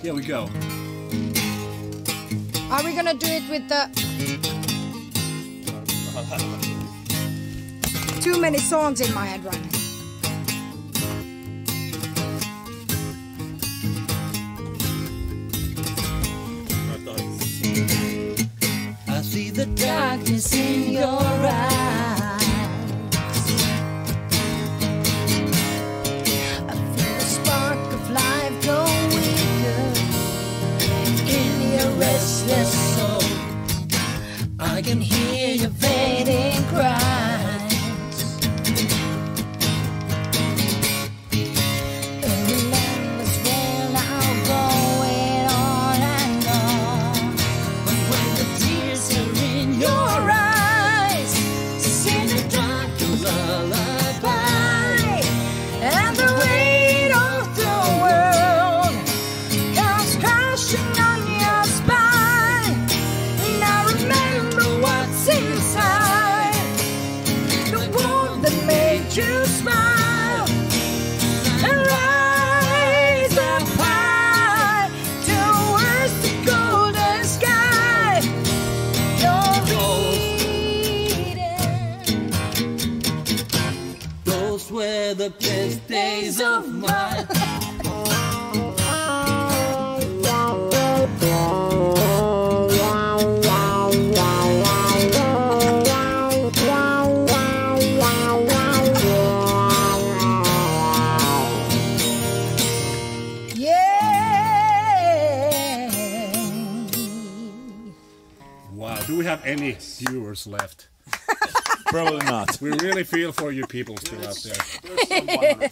Here we go. Are we gonna do it with the too many songs in my head right now? I see the darkness in your eyes. Restless soul. I can hear your fading you smile. And rise up high towards the golden sky. You're. Those were the best days of my Yeah. Do we have any viewers left? Probably not. We really feel for you people still out there.